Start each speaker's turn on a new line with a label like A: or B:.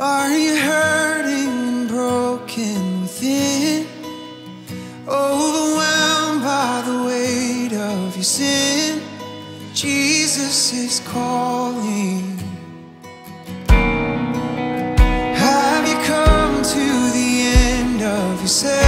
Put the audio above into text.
A: Are you hurting and broken within? Overwhelmed by the weight of your sin? Jesus is calling. Have you come to the end of yourself?